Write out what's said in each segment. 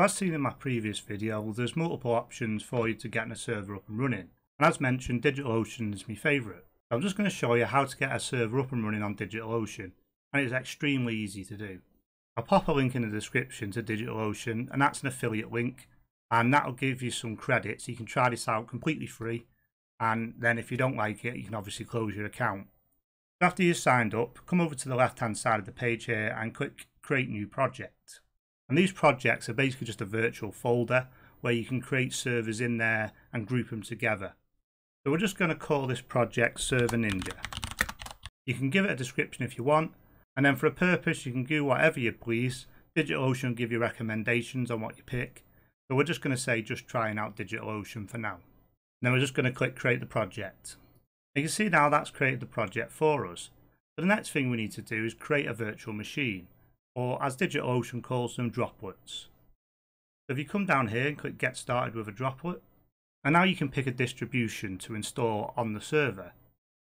As seen in my previous video, there's multiple options for you to get a server up and running. And as mentioned, DigitalOcean is my favourite. I'm just going to show you how to get a server up and running on DigitalOcean, and it's extremely easy to do. I'll pop a link in the description to DigitalOcean, and that's an affiliate link, and that'll give you some credit so you can try this out completely free. And then if you don't like it, you can obviously close your account. After you're signed up, come over to the left hand side of the page here and click Create New Project. And these projects are basically just a virtual folder where you can create servers in there and group them together. So we're just going to call this project Server Ninja. You can give it a description if you want, and then for a purpose you can do whatever you please. DigitalOcean will give you recommendations on what you pick. So we're just going to say just trying out DigitalOcean for now. And then we're just going to click create the project. You can see now that's created the project for us. So the next thing we need to do is create a virtual machine, or as DigitalOcean calls them, droplets. So if you come down here and click get started with a droplet, and now you can pick a distribution to install on the server.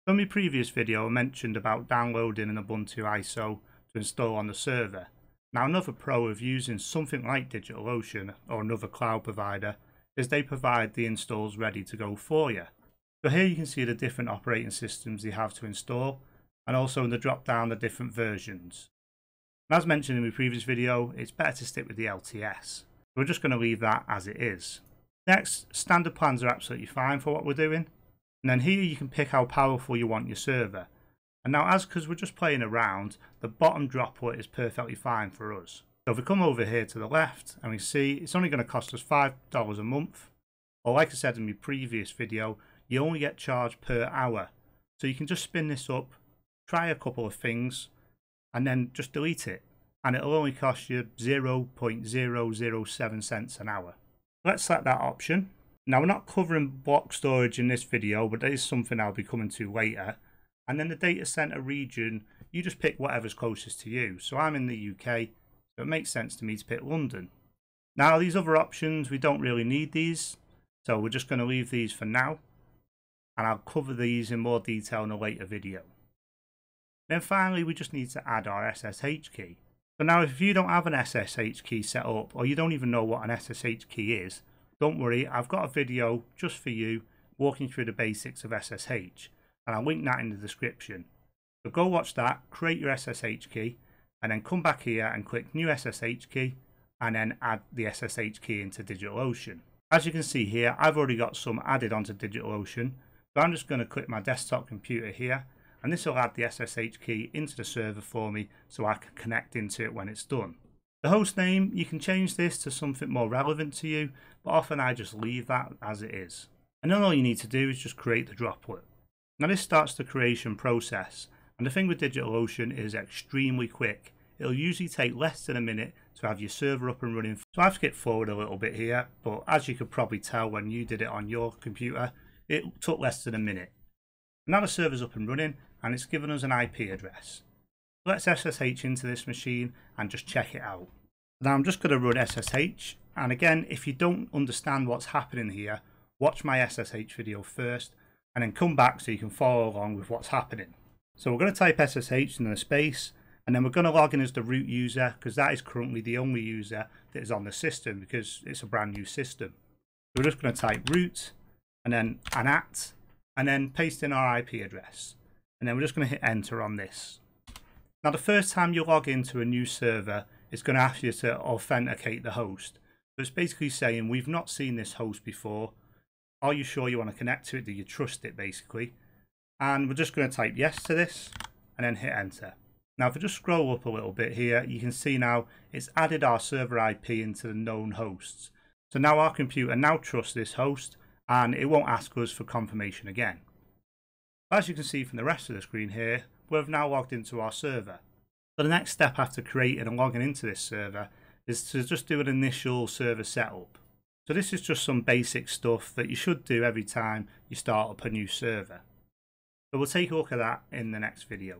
In my previous video I mentioned about downloading an Ubuntu ISO to install on the server. Now another pro of using something like DigitalOcean or another cloud provider is they provide the installs ready to go for you. So here you can see the different operating systems you have to install and also in the drop down the different versions. As mentioned in my previous video, it's better to stick with the LTS. We're just going to leave that as it is. Next, standard plans are absolutely fine for what we're doing. And then here you can pick how powerful you want your server. And now as because we're just playing around, the bottom droplet is perfectly fine for us. So if we come over here to the left and we see it's only going to cost us $5 a month. Or like I said in my previous video, you only get charged per hour. So you can just spin this up, try a couple of things, and then just delete it. And it'll only cost you 0.007 cents an hour. Let's select that option. Now we're not covering block storage in this video, but that is something I'll be coming to later. And then the data center region, you just pick whatever's closest to you. So I'm in the UK, so it makes sense to me to pick London. Now these other options, we don't really need these. So we're just going to leave these for now. And I'll cover these in more detail in a later video. Then finally, we just need to add our SSH key. So now if you don't have an SSH key set up or you don't even know what an SSH key is, don't worry, I've got a video just for you walking through the basics of SSH and I'll link that in the description. So go watch that, create your SSH key and then come back here and click new SSH key and then add the SSH key into DigitalOcean. As you can see here, I've already got some added onto DigitalOcean. So I'm just going to click my desktop computer here and this will add the SSH key into the server for me so I can connect into it when it's done. The host name, you can change this to something more relevant to you, but often I just leave that as it is. And then all you need to do is just create the droplet. Now this starts the creation process, and the thing with DigitalOcean is extremely quick. It'll usually take less than a minute to have your server up and running. So I've skipped forward a little bit here, but as you could probably tell when you did it on your computer, it took less than a minute. Now the server's up and running, and it's given us an IP address. Let's SSH into this machine and just check it out. Now I'm just going to run SSH and again if you don't understand what's happening here watch my SSH video first and then come back so you can follow along with what's happening. So we're going to type SSH in the space and then we're going to log in as the root user because that is currently the only user that is on the system because it's a brand new system. So we're just going to type root and then an at and then paste in our IP address and then we're just going to hit enter on this. Now the first time you log into a new server, it's going to ask you to authenticate the host. So it's basically saying we've not seen this host before. Are you sure you want to connect to it? Do you trust it basically? And we're just going to type yes to this and then hit enter. Now if we just scroll up a little bit here, you can see now it's added our server IP into the known hosts. So now our computer now trusts this host and it won't ask us for confirmation again. As you can see from the rest of the screen here, we've now logged into our server. So the next step after creating and logging into this server is to just do an initial server setup. So this is just some basic stuff that you should do every time you start up a new server. So we'll take a look at that in the next video.